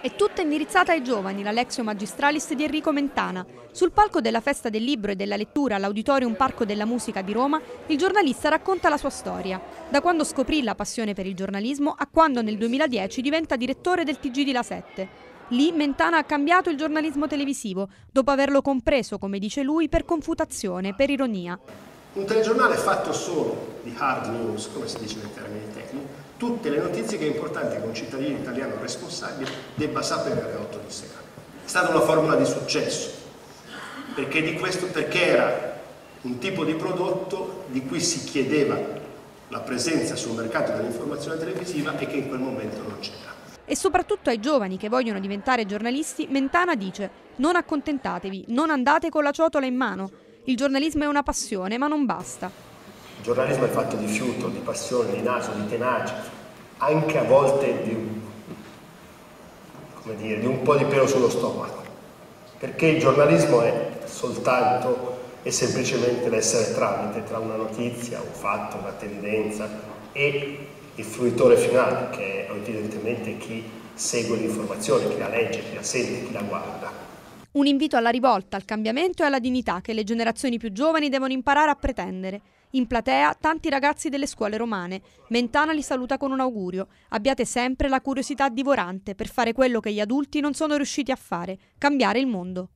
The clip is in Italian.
È tutta indirizzata ai giovani, la Lexio Magistralis di Enrico Mentana. Sul palco della Festa del Libro e della Lettura all'Auditorium Parco della Musica di Roma, il giornalista racconta la sua storia, da quando scoprì la passione per il giornalismo a quando nel 2010 diventa direttore del TG di La 7. Lì Mentana ha cambiato il giornalismo televisivo, dopo averlo compreso, come dice lui, per confutazione, per ironia. Un telegiornale fatto solo di hard news, come si dice nei termini tecnici, tutte le notizie che è importante che un cittadino italiano responsabile debba sapere alle 8 di sera. È stata una formula di successo, perché, di questo, perché era un tipo di prodotto di cui si chiedeva la presenza sul mercato dell'informazione televisiva e che in quel momento non c'era. E soprattutto ai giovani che vogliono diventare giornalisti, Mentana dice non accontentatevi, non andate con la ciotola in mano. Il giornalismo è una passione, ma non basta. Il giornalismo è fatto di fiuto, di passione, di naso, di tenacia, anche a volte di, dire, di un po' di pelo sullo stomaco, perché il giornalismo è soltanto e semplicemente l'essere tramite tra una notizia, un fatto, una tendenza e il fruitore finale, che è evidentemente chi segue l'informazione, chi la legge, chi la sente, chi la guarda. Un invito alla rivolta, al cambiamento e alla dignità che le generazioni più giovani devono imparare a pretendere. In platea tanti ragazzi delle scuole romane. Mentana li saluta con un augurio. Abbiate sempre la curiosità divorante per fare quello che gli adulti non sono riusciti a fare, cambiare il mondo.